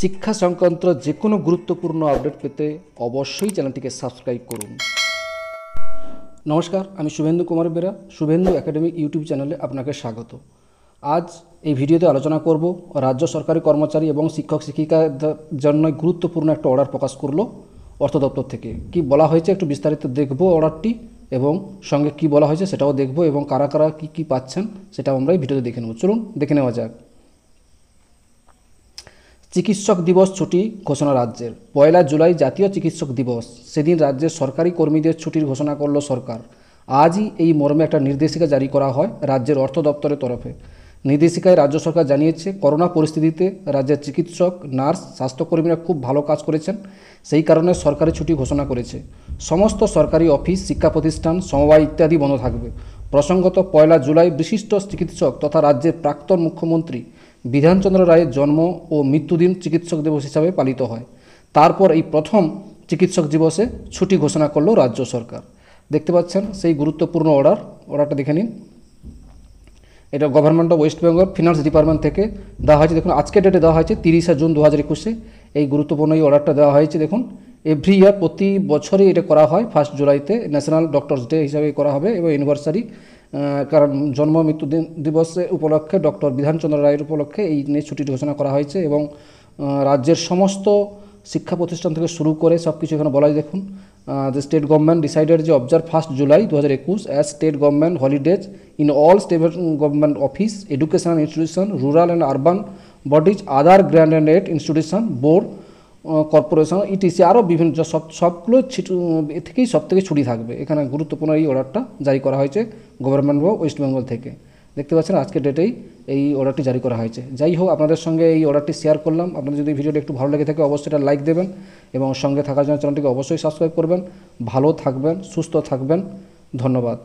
শিক্ষা সংক্রান্ত যে কোনো গুরুত্বপূর্ণ আপডেট পেতে অবশ্যই চ্যানেলটিকে সাবস্ক্রাইব করুন। নমস্কার, আমি শুভেন্দু কুমার বেরা, শুভেন্দু একাডেমি ইউটিউব চ্যানেলে আপনাকে স্বাগত। আজ এই ভিডিওতে আলোচনা করব রাজ্য সরকারি কর্মচারী এবং শিক্ষক শিক্ষিকাদের জন্য গুরুত্বপূর্ণ একটা অর্ডার প্রকাশ করল অর্থ দপ্তর থেকে। কি বলা হয়েছে একটু বিস্তারিত দেখব অর্ডারটি এবং সঙ্গে কি বলা হয়েছে সেটাও দেখব এবং কারা কারা কী কী পাচ্ছেন সেটাও আমরা এই ভিডিওতে দেখে নেব। চলুন, দেখে নেওয়া যাক। চিকিৎসক দিবস ছুটি ঘোষণা রাজ্যের। পয়লা জুলাই জাতীয় চিকিৎসক দিবস। সেদিন রাজ্যের সরকারি কর্মীদের ছুটির ঘোষণা করল সরকার। আজই এই মর্মে একটা নির্দেশিকা জারি করা হয় রাজ্যের অর্থ দপ্তরের তরফে। নির্দেশিকায় রাজ্য সরকার জানিয়েছে, করোনা পরিস্থিতিতে রাজ্যের চিকিৎসক, নার্স, স্বাস্থ্যকর্মীরা খুব ভালো কাজ করেছেন। সেই কারণে সরকারি ছুটি ঘোষণা করেছে। সমস্ত সরকারি অফিস, শিক্ষা প্রতিষ্ঠান, সমবায় ইত্যাদি বন্ধ থাকবে। প্রসঙ্গত পয়লা জুলাই বিশিষ্ট চিকিৎসক তথা রাজ্যের প্রাক্তন মুখ্যমন্ত্রী বিধানচন্দ্র রায়ের জন্ম ও মৃত্যুদিন চিকিৎসক দিবস হিসাবে পালিত হয়। তারপর এই প্রথম চিকিৎসক দিবসে ছুটি ঘোষণা করল রাজ্য সরকার। দেখতে পাচ্ছেন, সেই গুরুত্বপূর্ণ অর্ডার অর্ডারটা দেখে নিন। এটা government of West Bengal finance department থেকে দেওয়া হয়েছে। দেখুন, আজকের ডেটে দেওয়া হয়েছে তিরিশে জুন দু হাজার একুশে। এই গুরুত্বপূর্ণ এই অর্ডারটা দেওয়া হয়েছে। দেখুন এভরি ইয়ার প্রতি বছরই এটা করা হয়। ফার্স্ট জুলাইতে ন্যাশনাল ডক্টরস ডে হিসাবে করা হবে এবং ইউনিভার্সারি কারণ জন্ম মৃত্যু দিবসে উপলক্ষে ডক্টর বিধানচন্দ্র রায়ের উপলক্ষে এই নিয়ে ছুটি ঘোষণা করা হয়েছে এবং রাজ্যের সমস্ত শিক্ষা প্রতিষ্ঠান থেকে শুরু করে সব কিছু এখানে বলাই দেখুন দ্য স্টেট গভর্নমেন্ট ডিসাইডেড যে অবজার্ভ ফার্স্ট জুলাই দু হাজার একুশ as state government holidays in all state government office educational institution rural and urban bodies other grant and aid institution board corporation ETC আরও বিভিন্ন সব, সবগুলো থেকেই সব থেকে ছুটি থাকবে। এখানে গুরুত্বপূর্ণ এই অর্ডারটা জারি করা হয়েছে গভর্নমেন্ট অফ ওয়েস্ট বেঙ্গল থেকে। দেখতে পাচ্ছেন আজকের ডেটেই এই অর্ডারটি জারি করা হয়েছে। যাই হোক, আপনাদের সঙ্গে এই অর্ডারটি শেয়ার করলাম। আপনাদের যদি ভিডিওটা একটু ভালো লেগে থাকে, অবশ্যই এটা লাইক দেবেন এবং সঙ্গে থাকার জন্য চ্যানেলটিকে অবশ্যই সাবস্ক্রাইব করবেন। ভালো থাকবেন, সুস্থ থাকবেন। ধন্যবাদ।